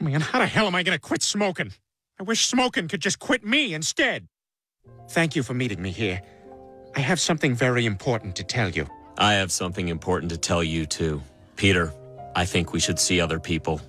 Man, how the hell am I gonna quit smoking? I wish smoking could just quit me instead. Thank you for meeting me here. I have something very important to tell you. I have something important to tell you, too. Peter, I think we should see other people.